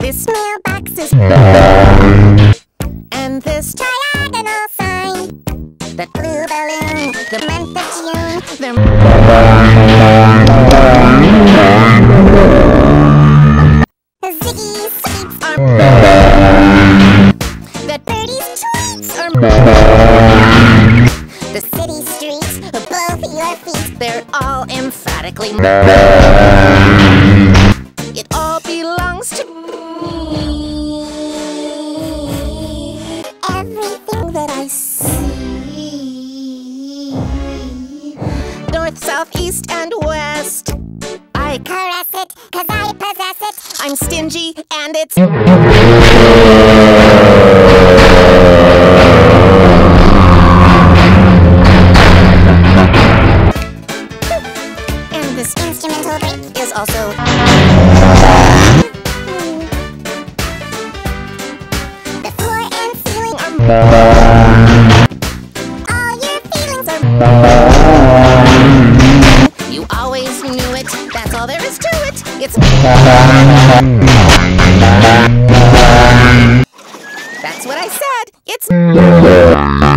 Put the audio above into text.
This mailbox is and this diagonal sign. That blue balloon, the month of June, the Ziggy sweets are that birdie's tweets are the city streets, both your feet, they're all emphatically It north, south, east, and west. I caress it, cause I possess it. I'm stingy, and it's. And this instrumental break is also. The floor and ceiling are. Knew it. That's all there is to it. It's. That's what I said. It's.